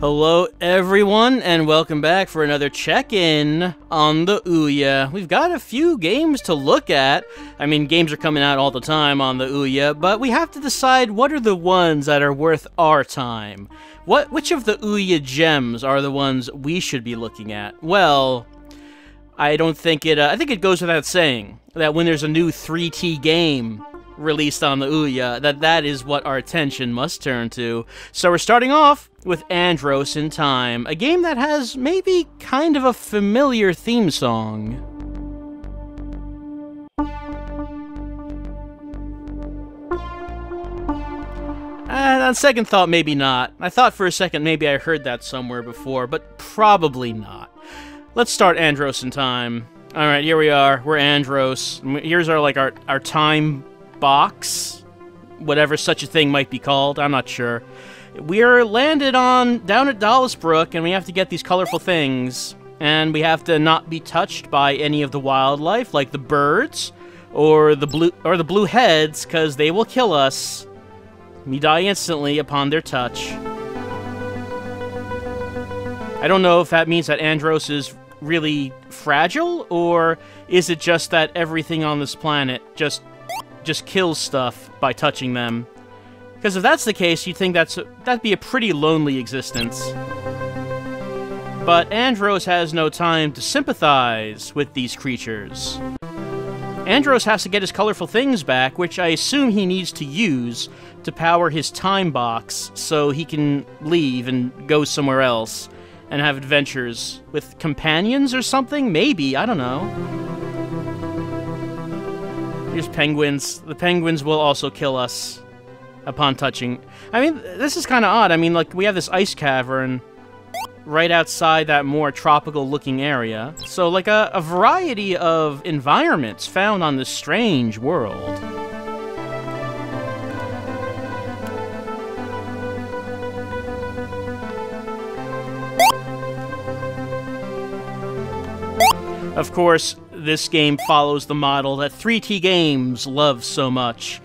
Hello, everyone, and welcome back for another check-in on the Ouya. We've got a few games to look at. I mean, games are coming out all the time on the Ouya, but we have to decide what are the ones that are worth our time. What, which of the Ouya gems are the ones we should be looking at? Well, I don't think it. Uh, I think it goes without saying that when there's a new 3T game released on the Ouya, that that is what our attention must turn to. So we're starting off with Andros in Time, a game that has maybe kind of a familiar theme song. And on second thought, maybe not. I thought for a second maybe I heard that somewhere before, but probably not. Let's start Andros in Time. Alright, here we are. We're Andros. Here's our, like, our, our time box, whatever such a thing might be called. I'm not sure. We're landed on down at Dollisbrook, and we have to get these colorful things, and we have to not be touched by any of the wildlife, like the birds or the blue or the blue heads, because they will kill us. We die instantly upon their touch. I don't know if that means that Andros is really fragile, or is it just that everything on this planet just just kills stuff by touching them. Because if that's the case, you'd think that's that'd be a pretty lonely existence. But Andros has no time to sympathize with these creatures. Andros has to get his colorful things back, which I assume he needs to use to power his time box so he can leave and go somewhere else and have adventures with companions or something? Maybe, I don't know. Here's penguins. The penguins will also kill us upon touching. I mean, this is kind of odd. I mean, like, we have this ice cavern right outside that more tropical-looking area. So, like, a, a variety of environments found on this strange world. Of course, this game follows the model that 3T games love so much.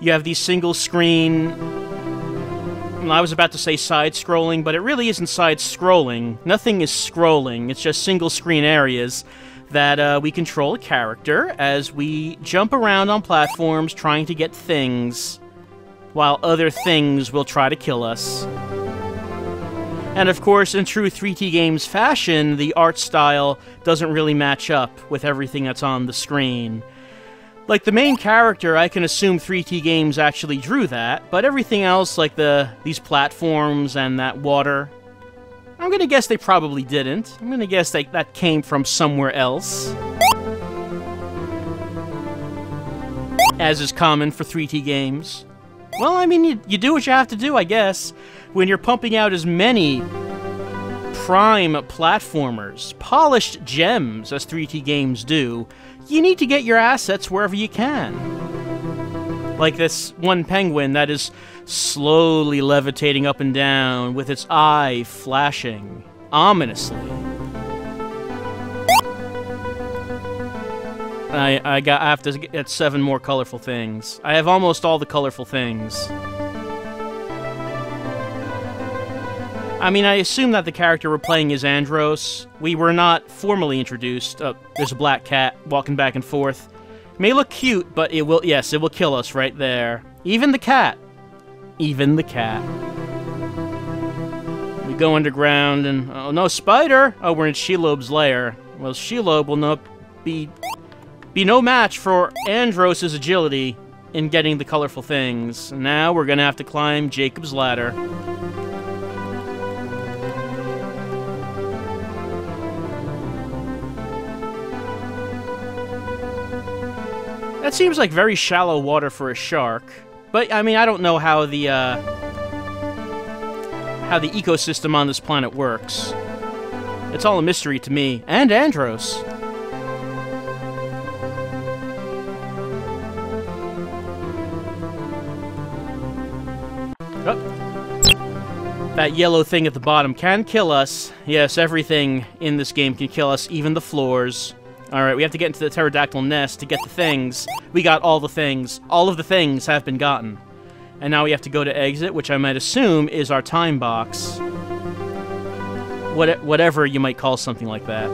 You have these single screen. I was about to say side scrolling, but it really isn't side scrolling. Nothing is scrolling, it's just single screen areas that uh, we control a character as we jump around on platforms trying to get things, while other things will try to kill us. And of course, in true 3T Games fashion, the art style doesn't really match up with everything that's on the screen. Like the main character, I can assume 3T Games actually drew that, but everything else, like the these platforms and that water, I'm gonna guess they probably didn't. I'm gonna guess they, that came from somewhere else. As is common for 3T Games. Well, I mean, you, you do what you have to do, I guess. When you're pumping out as many prime platformers, polished gems, as 3T Games do, you need to get your assets wherever you can. Like this one penguin that is slowly levitating up and down with its eye flashing ominously. I, I got I have to get seven more colorful things. I have almost all the colorful things. I mean, I assume that the character we're playing is Andros. We were not formally introduced. Oh, there's a black cat walking back and forth. may look cute, but it will, yes, it will kill us right there. Even the cat. Even the cat. We go underground and, oh no, spider! Oh, we're in Shelob's lair. Well, Shelob will not be be no match for Andros' agility in getting the colorful things. Now we're gonna have to climb Jacob's ladder. That seems like very shallow water for a shark. But, I mean, I don't know how the, uh, how the ecosystem on this planet works. It's all a mystery to me. And Andros. Oh. That yellow thing at the bottom can kill us. Yes, everything in this game can kill us, even the floors. Alright, we have to get into the pterodactyl nest to get the things. We got all the things. All of the things have been gotten. And now we have to go to exit, which I might assume is our time box. what, whatever you might call something like that.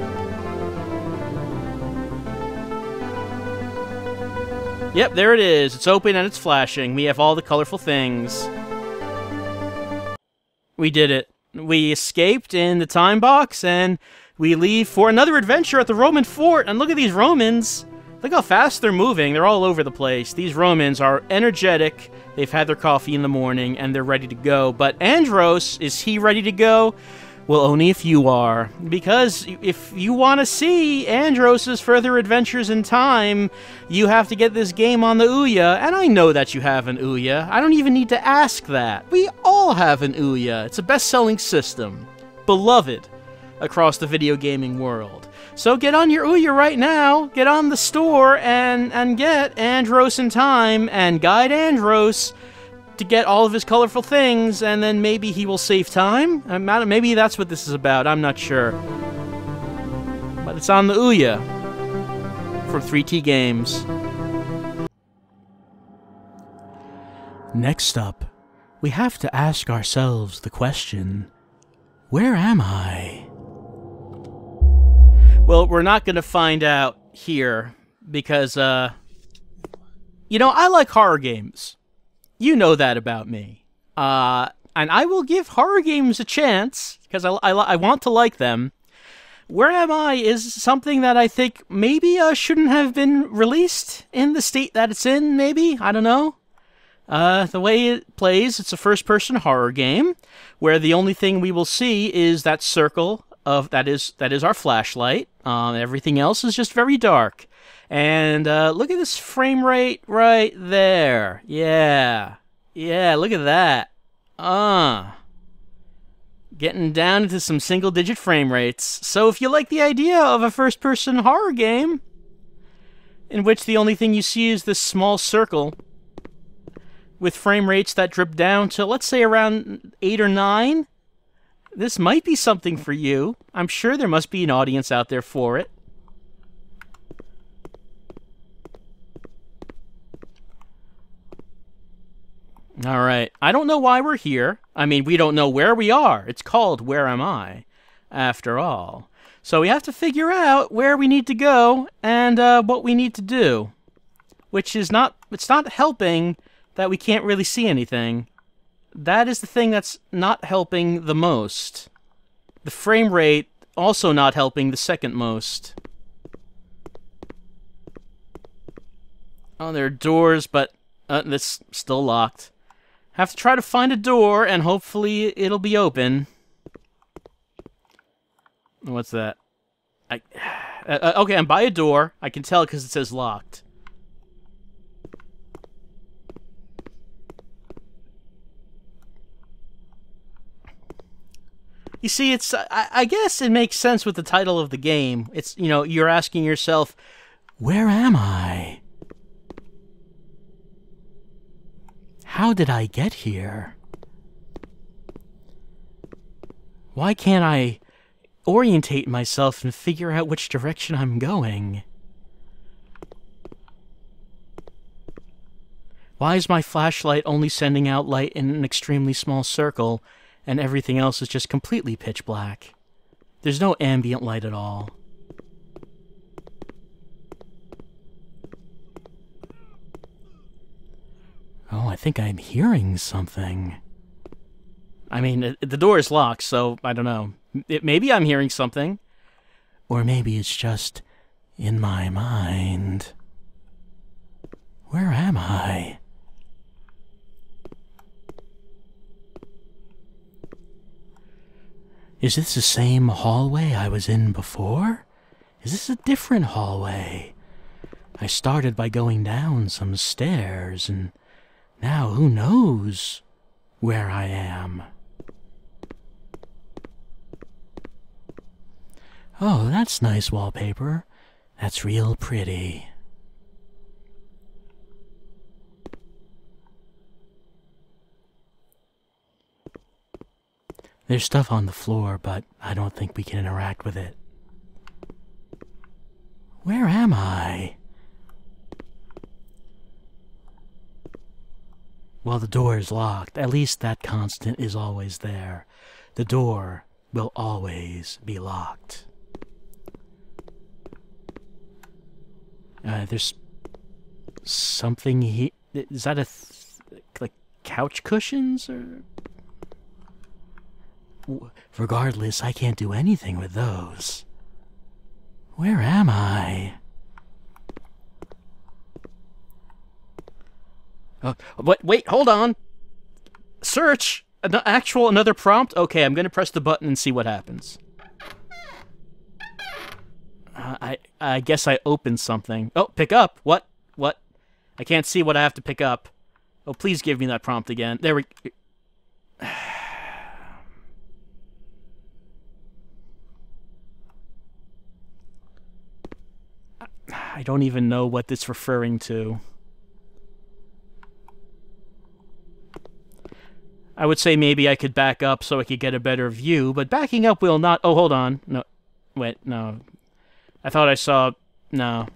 Yep, there it is. It's open and it's flashing. We have all the colorful things. We did it. We escaped in the time box and we leave for another adventure at the Roman fort. And look at these Romans. Look how fast they're moving. They're all over the place. These Romans are energetic. They've had their coffee in the morning and they're ready to go. But Andros, is he ready to go? Well, only if you are. Because if you want to see Andros's further adventures in time, you have to get this game on the Ouya, and I know that you have an Ouya. I don't even need to ask that. We all have an Ouya. It's a best-selling system. Beloved across the video gaming world. So get on your Ouya right now, get on the store, and, and get Andros in time, and guide Andros to get all of his colorful things, and then maybe he will save time? Uh, maybe that's what this is about, I'm not sure. But it's on the Ouya for 3T Games. Next up, we have to ask ourselves the question, where am I? Well, we're not going to find out here because, uh, you know, I like horror games. You know that about me. Uh, and I will give horror games a chance because I, I, I, want to like them. Where Am I is something that I think maybe uh, shouldn't have been released in the state that it's in, maybe. I don't know. Uh, the way it plays, it's a first person horror game where the only thing we will see is that circle of that is that is our flashlight. Um, everything else is just very dark. And uh, look at this frame rate right there. Yeah. Yeah, look at that. Uh. Getting down into some single digit frame rates. So if you like the idea of a first person horror game, in which the only thing you see is this small circle with frame rates that drip down to, let's say, around 8 or 9, this might be something for you. I'm sure there must be an audience out there for it. All right. I don't know why we're here. I mean, we don't know where we are. It's called Where Am I, after all. So we have to figure out where we need to go and uh, what we need to do. Which is not, it's not helping that we can't really see anything. That is the thing that's not helping the most. The frame rate also not helping the second most. Oh, there are doors, but uh, still locked. Have to try to find a door, and hopefully it'll be open. What's that? I, uh, uh, okay, I'm by a door. I can tell because it says locked. You see, it's I, I guess it makes sense with the title of the game. It's you know you're asking yourself, where am I? How did I get here? Why can't I orientate myself and figure out which direction I'm going? Why is my flashlight only sending out light in an extremely small circle and everything else is just completely pitch black? There's no ambient light at all. Oh, I think I'm hearing something. I mean, the door is locked, so I don't know. Maybe I'm hearing something. Or maybe it's just in my mind. Where am I? Is this the same hallway I was in before? Is this a different hallway? I started by going down some stairs and now who knows where I am? Oh, that's nice wallpaper. That's real pretty. There's stuff on the floor, but I don't think we can interact with it. Where am I? Well, the door is locked. At least that constant is always there. The door will always be locked. Uh, there's something here. Is that a like couch cushions or regardless i can't do anything with those where am i oh wait wait hold on search an actual another prompt okay i'm gonna press the button and see what happens uh, I I guess I opened something. Oh, pick up. What? What? I can't see what I have to pick up. Oh, please give me that prompt again. There we... I don't even know what this referring to. I would say maybe I could back up so I could get a better view, but backing up will not... Oh, hold on. No. Wait, no. I thought I saw... No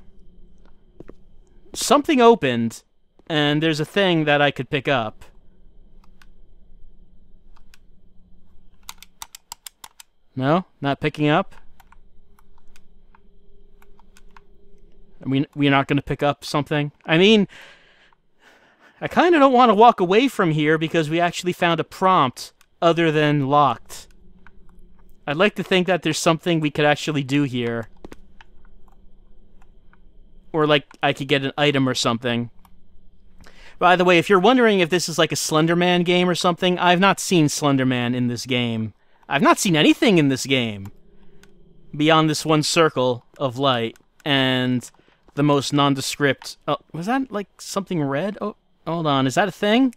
something opened, and there's a thing that I could pick up. No? Not picking up? I mean, we're not going to pick up something? I mean, I kind of don't want to walk away from here because we actually found a prompt other than locked. I'd like to think that there's something we could actually do here or like I could get an item or something. By the way, if you're wondering if this is like a Slenderman game or something, I've not seen Slenderman in this game. I've not seen anything in this game beyond this one circle of light and the most nondescript. Oh, was that like something red? Oh, hold on. Is that a thing?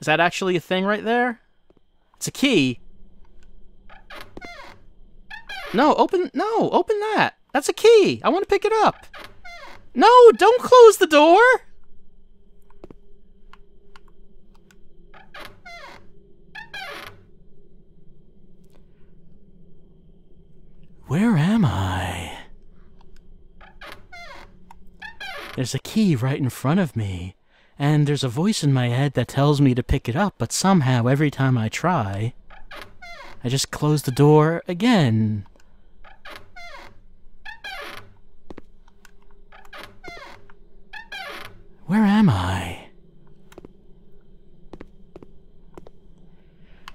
Is that actually a thing right there? It's a key. No, open. No, open that. That's a key. I want to pick it up. No, don't close the door! Where am I? There's a key right in front of me, and there's a voice in my head that tells me to pick it up, but somehow every time I try, I just close the door again. Where am I?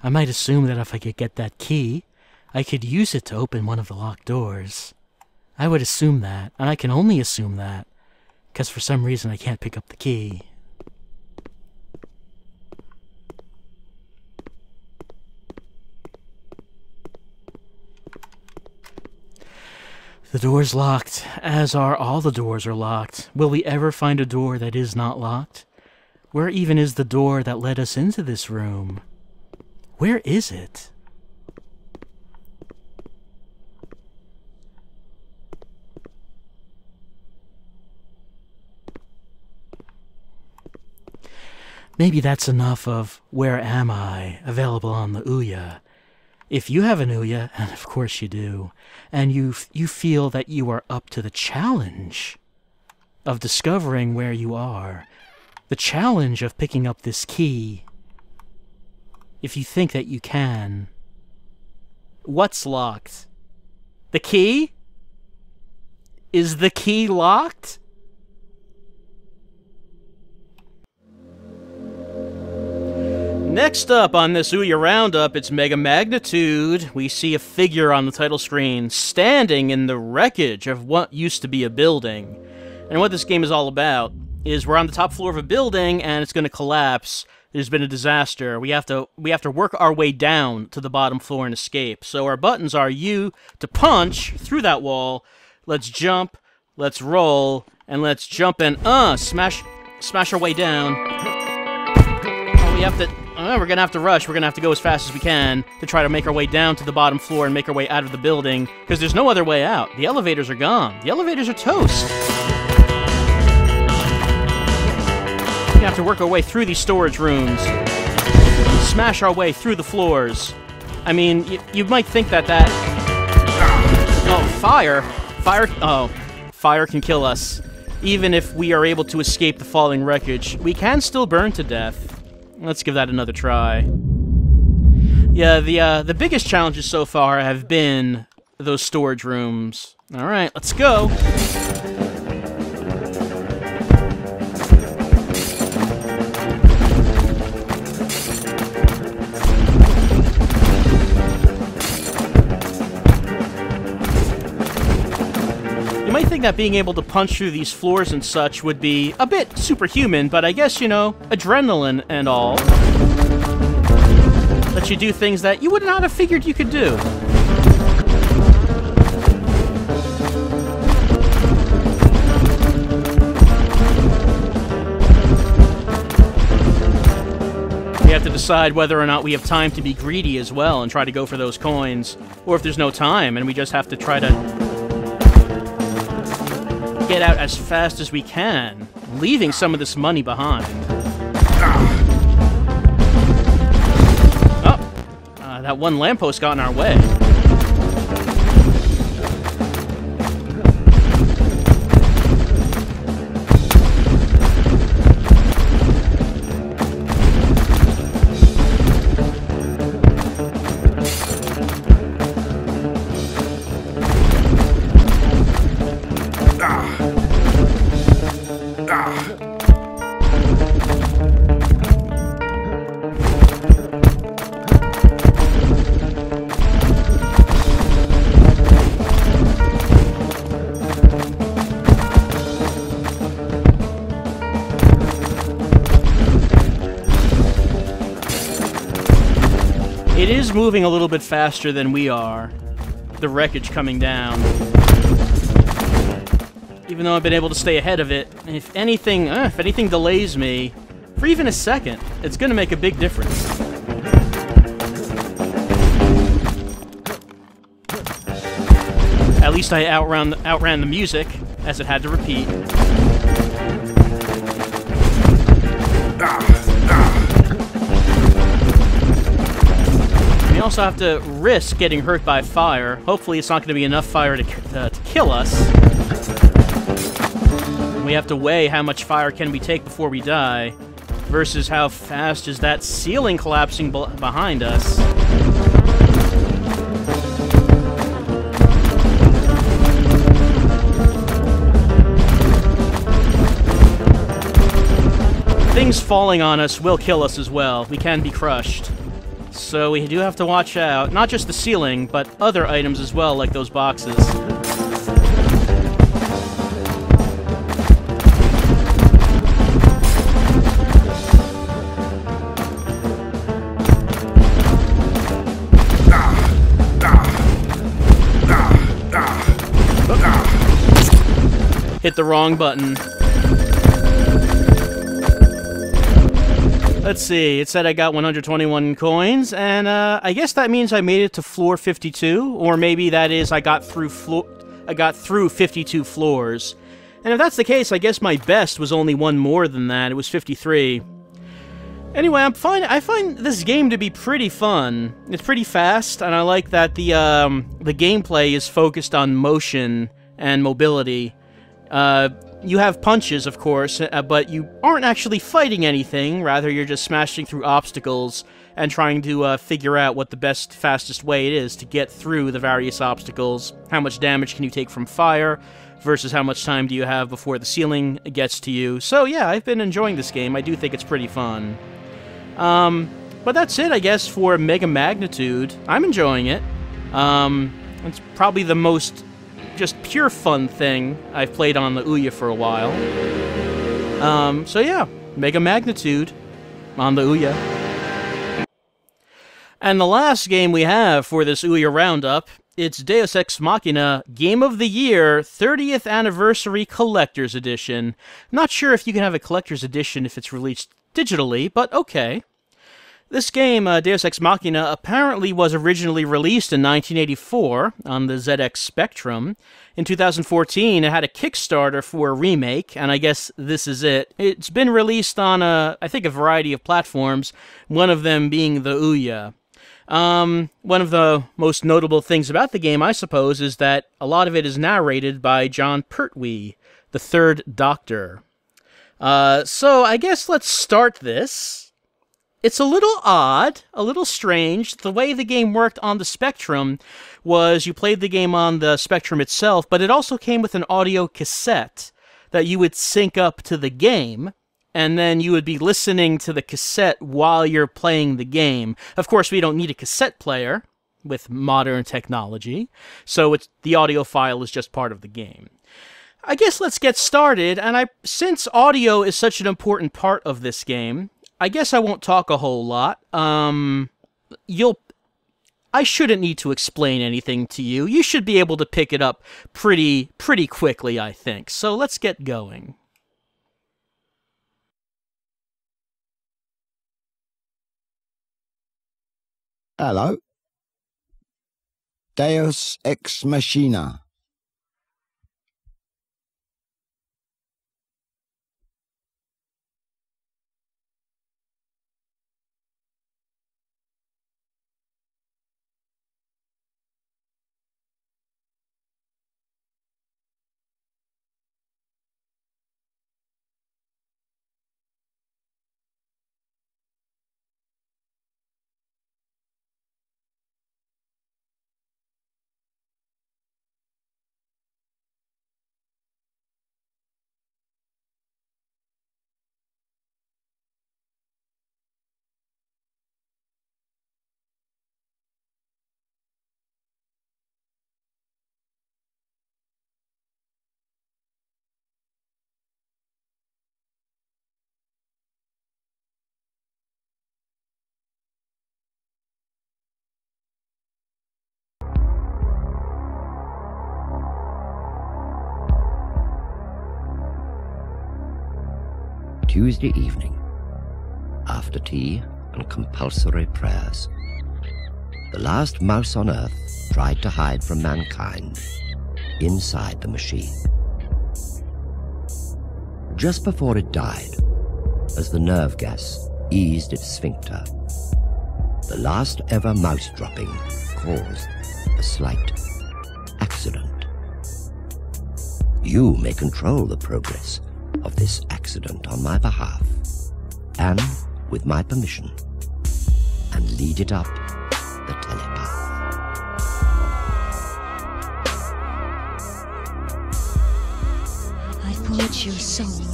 I might assume that if I could get that key, I could use it to open one of the locked doors. I would assume that, and I can only assume that, because for some reason I can't pick up the key. The door's locked, as are all the doors are locked. Will we ever find a door that is not locked? Where even is the door that led us into this room? Where is it? Maybe that's enough of Where Am I available on the Ouya if you have an Ouya, and of course you do, and you you feel that you are up to the challenge of discovering where you are, the challenge of picking up this key, if you think that you can, what's locked? The key? Is the key locked? Next up on this Ouya Roundup, it's Mega Magnitude. We see a figure on the title screen standing in the wreckage of what used to be a building. And what this game is all about is we're on the top floor of a building and it's going to collapse. There's been a disaster. We have to we have to work our way down to the bottom floor and escape. So our buttons are U to punch through that wall. Let's jump, let's roll, and let's jump and uh smash smash our way down. We have to uh, we're gonna have to rush. We're gonna have to go as fast as we can to try to make our way down to the bottom floor and make our way out of the building, because there's no other way out. The elevators are gone. The elevators are toast. We have to work our way through these storage rooms, smash our way through the floors. I mean, you might think that that... Oh, fire! Fire... Oh, fire can kill us. Even if we are able to escape the falling wreckage, we can still burn to death. Let's give that another try. Yeah, the uh, the biggest challenges so far have been those storage rooms. All right, let's go. Might think that being able to punch through these floors and such would be a bit superhuman, but I guess, you know, adrenaline and all. Let you do things that you would not have figured you could do. We have to decide whether or not we have time to be greedy as well and try to go for those coins, or if there's no time and we just have to try to get out as fast as we can, leaving some of this money behind. Oh, uh, that one lamppost got in our way. Moving a little bit faster than we are. The wreckage coming down. Even though I've been able to stay ahead of it, if anything, uh, if anything delays me for even a second, it's going to make a big difference. At least I outran outran the music, as it had to repeat. Also have to risk getting hurt by fire. Hopefully it's not going to be enough fire to, uh, to kill us. We have to weigh how much fire can we take before we die, versus how fast is that ceiling collapsing be behind us. Things falling on us will kill us as well. We can be crushed. So we do have to watch out, not just the ceiling, but other items as well, like those boxes. Hit the wrong button. Let's see. It said I got 121 coins, and uh, I guess that means I made it to floor 52, or maybe that is I got through floor. I got through 52 floors. And if that's the case, I guess my best was only one more than that. It was 53. Anyway, I'm fine. I find this game to be pretty fun. It's pretty fast, and I like that the um, the gameplay is focused on motion and mobility. Uh, you have punches, of course, uh, but you aren't actually fighting anything. Rather, you're just smashing through obstacles and trying to uh, figure out what the best, fastest way it is to get through the various obstacles. How much damage can you take from fire versus how much time do you have before the ceiling gets to you. So yeah, I've been enjoying this game. I do think it's pretty fun. Um, but that's it, I guess, for Mega Magnitude. I'm enjoying it. Um, it's probably the most just pure fun thing I've played on the Ouya for a while. Um, so yeah, Mega Magnitude on the Ouya. And the last game we have for this Ouya roundup, it's Deus Ex Machina Game of the Year 30th Anniversary Collector's Edition. Not sure if you can have a Collector's Edition if it's released digitally, but okay. This game, uh, Deus Ex Machina, apparently was originally released in 1984 on the ZX Spectrum. In 2014, it had a Kickstarter for a remake, and I guess this is it. It's been released on, a, I think, a variety of platforms, one of them being the Ouya. Um, one of the most notable things about the game, I suppose, is that a lot of it is narrated by Jon Pertwee, the third Doctor. Uh, so I guess let's start this it's a little odd, a little strange. The way the game worked on the Spectrum was you played the game on the Spectrum itself, but it also came with an audio cassette that you would sync up to the game, and then you would be listening to the cassette while you're playing the game. Of course, we don't need a cassette player with modern technology, so it's the audio file is just part of the game. I guess let's get started, and I since audio is such an important part of this game, I guess I won't talk a whole lot. Um, you'll. I shouldn't need to explain anything to you. You should be able to pick it up pretty pretty quickly, I think. So let's get going. Hello. Deus ex machina. Tuesday evening, after tea and compulsory prayers, the last mouse on earth tried to hide from mankind inside the machine. Just before it died, as the nerve gas eased its sphincter, the last ever mouse dropping caused a slight accident. You may control the progress of this accident on my behalf and with my permission and lead it up the telepath. I forge your soul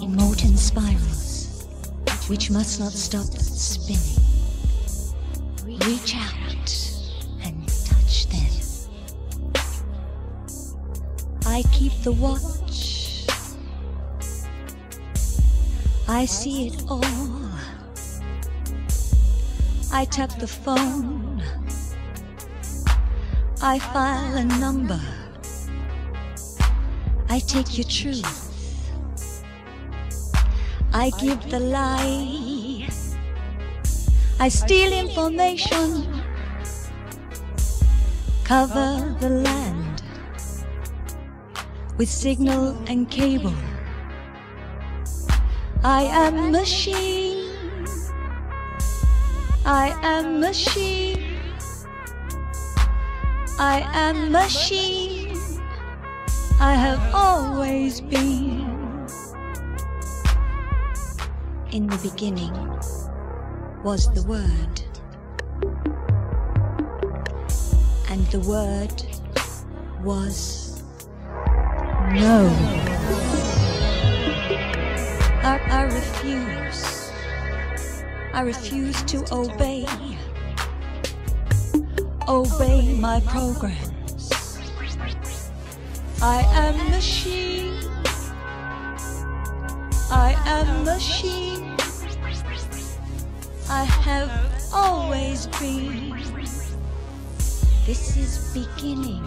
in molten spirals, which must not stop spinning. Reach out and touch them. I keep the watch. I see it all. I tap the phone. I file a number. I take your truth. I give the lie. I steal information. Cover the land with signal and cable. I am machine. I am machine. I am machine. I have always been. In the beginning was the Word, and the Word was no. I, refuse. I refuse to obey. Obey my programs. I am machine. I am machine. I have always been. This is beginning.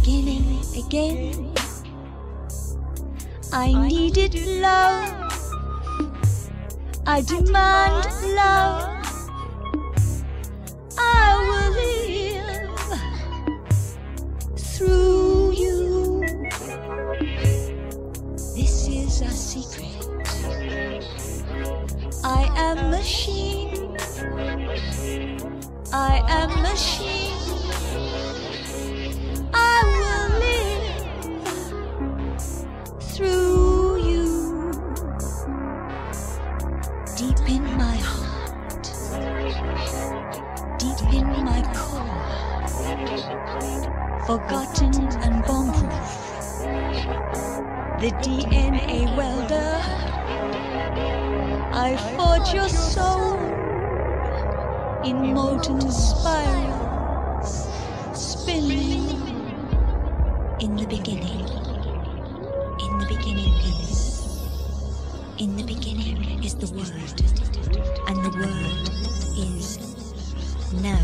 Beginning again. I needed love. I demand love. I will live through you. This is a secret. I am machine. I am machine. I will live through forgotten and bomb-proof. The DNA welder. I forge your soul in molten spirals, spinning. In the beginning, in the beginning is, in the beginning is the word, and the word is now.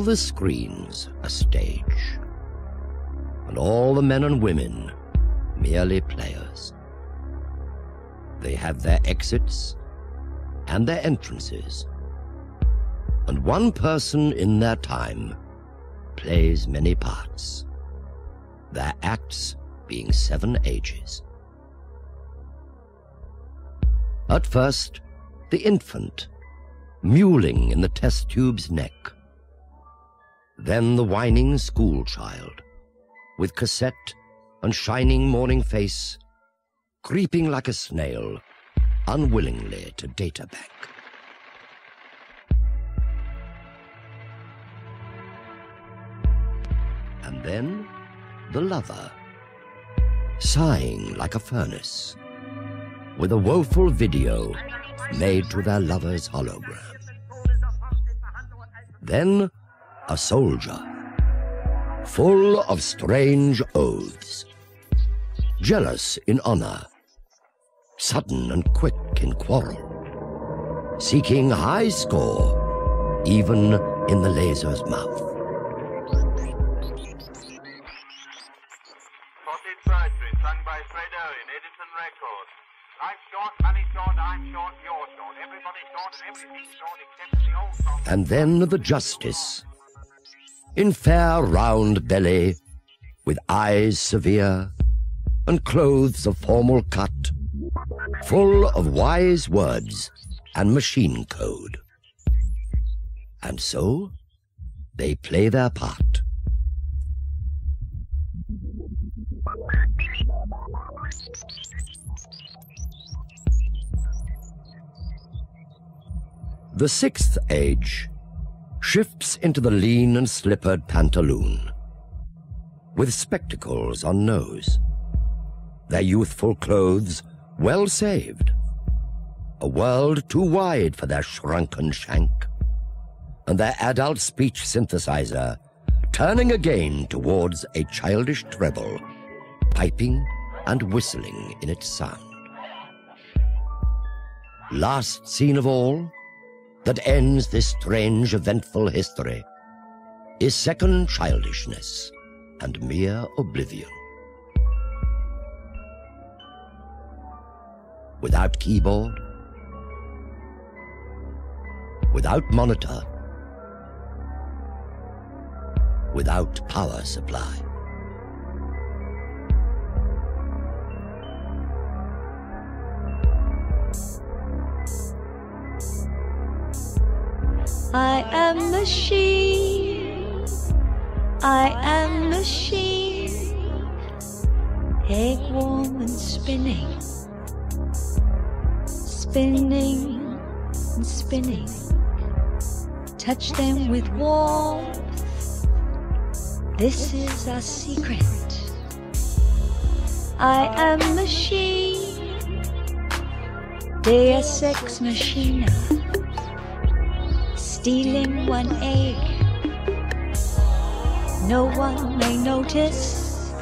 All the screens a stage, and all the men and women merely players. They have their exits and their entrances, and one person in their time plays many parts, their acts being seven ages. At first, the infant, mewling in the test tube's neck. Then the whining schoolchild, with cassette and shining morning face, creeping like a snail, unwillingly to data bank. And then the lover, sighing like a furnace, with a woeful video made to their lover's hologram. Then a soldier, full of strange oaths, jealous in honor, sudden and quick in quarrel, seeking high score even in the laser's mouth. Spotted Surgery, sung by Fred Owen, Edison Records. Life's short, money's short, I'm short, you're short. Everybody's short and everything's short except the old song. And then the justice, in fair round belly, with eyes severe, and clothes of formal cut, full of wise words and machine code. And so they play their part. The sixth age shifts into the lean and slippered pantaloon, with spectacles on nose, their youthful clothes well saved, a world too wide for their shrunken shank, and their adult speech synthesizer turning again towards a childish treble, piping and whistling in its sound. Last scene of all, that ends this strange eventful history is second childishness and mere oblivion. Without keyboard, without monitor, without power supply. I am machine. I am machine. Egg warm and spinning. Spinning and spinning. Touch them with warmth. This is our secret. I am machine. Deus ex machina stealing one egg. No one may notice.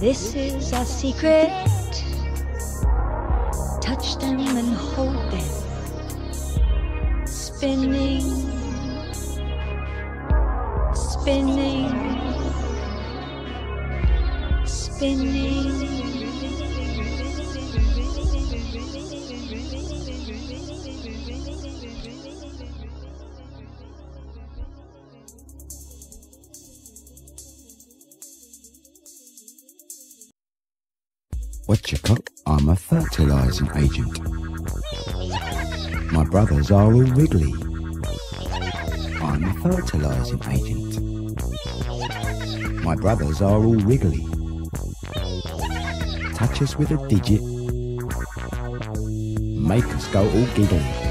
This is our secret. Touch them and hold them. Spinning, spinning, spinning. What you got? I'm a fertilizing agent. My brothers are all wriggly. I'm a fertilizing agent. My brothers are all wriggly. Touch us with a digit. Make us go all giggly.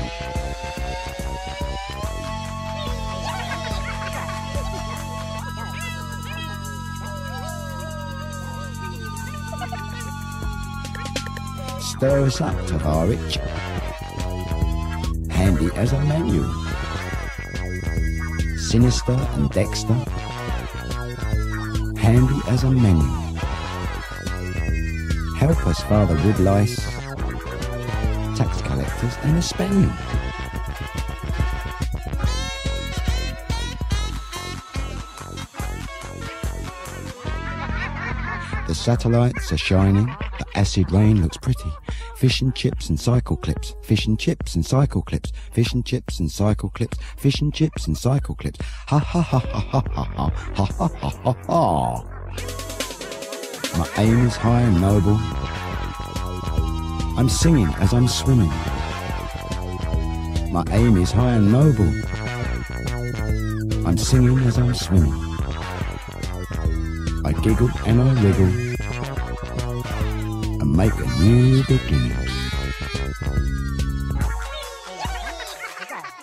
Stir us up, Tavarich. Handy as a manual. Sinister and Dexter. Handy as a manual. Help us, Father Woodlice. Tax collectors and a spaniel. The satellites are shining. The acid rain looks pretty. Fish and chips and cycle clips. Fish and chips and cycle clips. Fish and chips and cycle clips. Fish and chips and cycle clips. Ha ha ha ha ha ha ha ha ha ha. My aim is high and noble. I'm singing as I'm swimming. My aim is high and noble. I'm singing as I'm swimming. I giggle and I wriggle make a new beginning.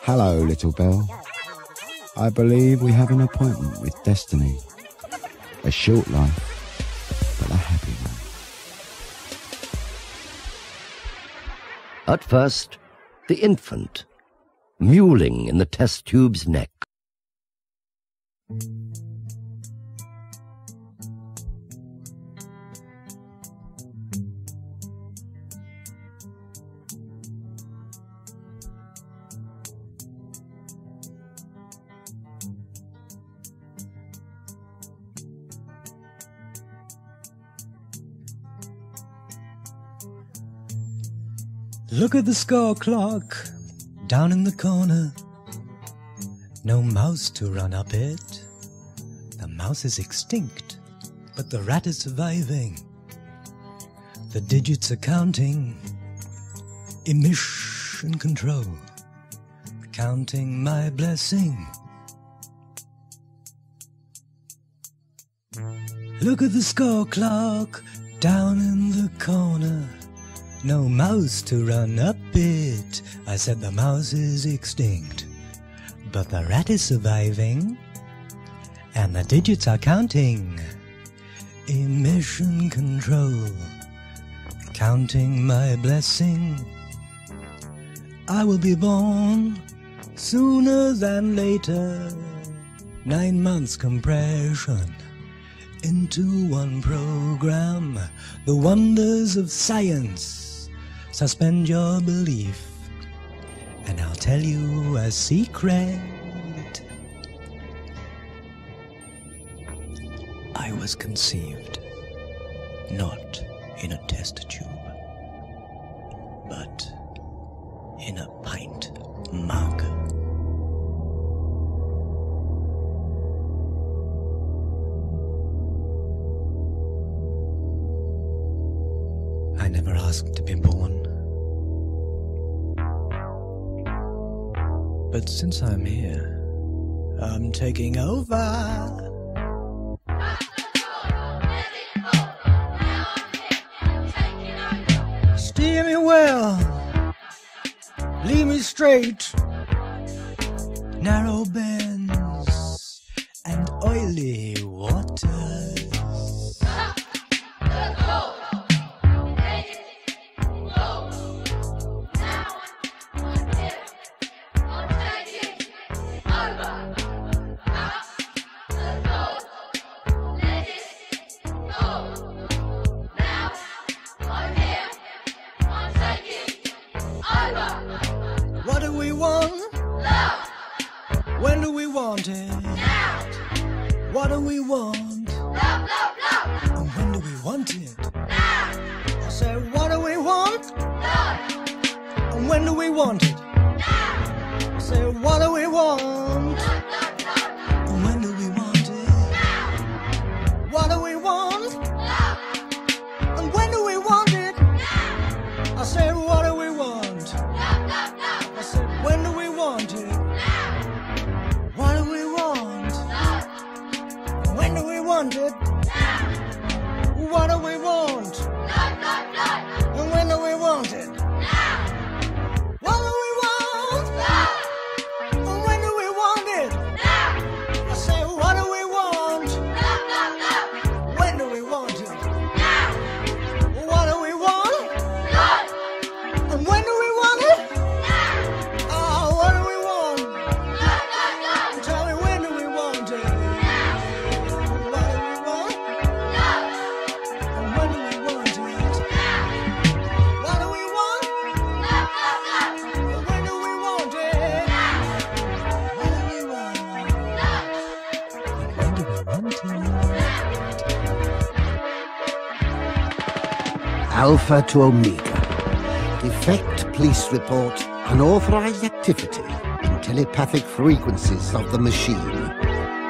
Hello, little bell. I believe we have an appointment with destiny. A short life, but a happy one. At first, the infant, mewling in the test tube's neck. Look at the score clock down in the corner. No mouse to run up it. The mouse is extinct, but the rat is surviving. The digits are counting. Emission control. Counting my blessing. Look at the score clock down in the corner. No mouse to run up it. I said the mouse is extinct. But the rat is surviving. And the digits are counting. Emission control. Counting my blessing. I will be born sooner than later. Nine months compression into one program. The wonders of science. Suspend your belief, and I'll tell you a secret. I was conceived not in a test tube, but in a pint mug. I never asked to be born. But since I'm here, I'm taking over. Steer me well, lead me straight. Narrow bends it? Now. What do we want? Love, love, love. And when do we want it? Now. I said, what do we want? Love. And when do we want it? When do we want it? Now. Oh, ah, what do we want? Now, now, now. Tell me when do we want it? Now. What do we want? Now. When do we want it? Now. What do we want? Now. When do we want it? Now. Alpha to Omega. Defect police report unauthorized activity in telepathic frequencies of the machine.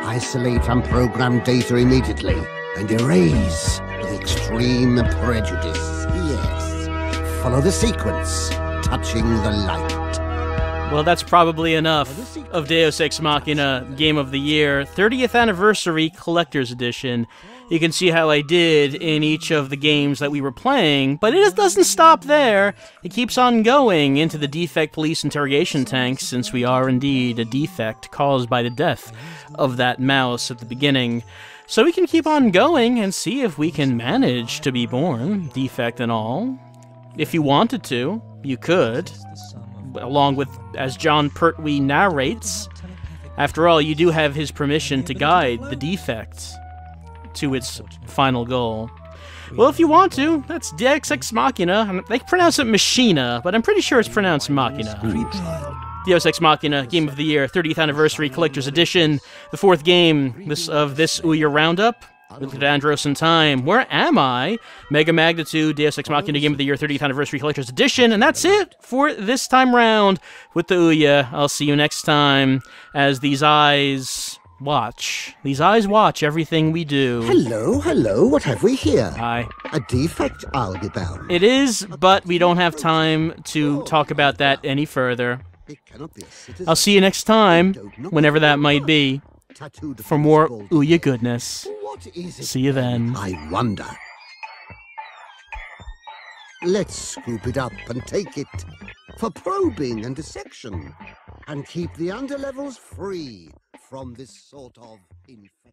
Isolate unprogrammed data immediately and erase with extreme prejudice. Yes. Follow the sequence, touching the light. Well, that's probably enough of Deus Ex Machina Game of the Year 30th Anniversary Collector's Edition. You can see how I did in each of the games that we were playing, but it doesn't stop there. It keeps on going into the defect police interrogation tank, since we are indeed a defect caused by the death of that mouse at the beginning. So we can keep on going and see if we can manage to be born, defect and all. If you wanted to, you could along with as Jon Pertwee narrates. After all, you do have his permission to guide the defect to its final goal. Well, if you want to, that's Deus Ex Machina. They pronounce it Machina, but I'm pretty sure it's pronounced Machina. Deus Ex Machina, Game of the Year, 30th Anniversary Collector's Edition, the fourth game this, of this Ouya Roundup. At Andros in Time. Where am I? Mega Magnitude, Deus Ex Machina Game of the Year 30th Anniversary Collector's Edition. And that's it for this time round with the Ouya. I'll see you next time as these eyes watch. These eyes watch everything we do. Hello, hello, what have we here? Hi. A defect, I'll be bound. It is, but we don't have time to talk about that any further. It cannot be a citizen. I'll see you next time, whenever that might be, for more. Ouya goodness. What is it? See you then. I wonder. Let's scoop it up and take it for probing and dissection and keep the underlevels free from this sort of infection.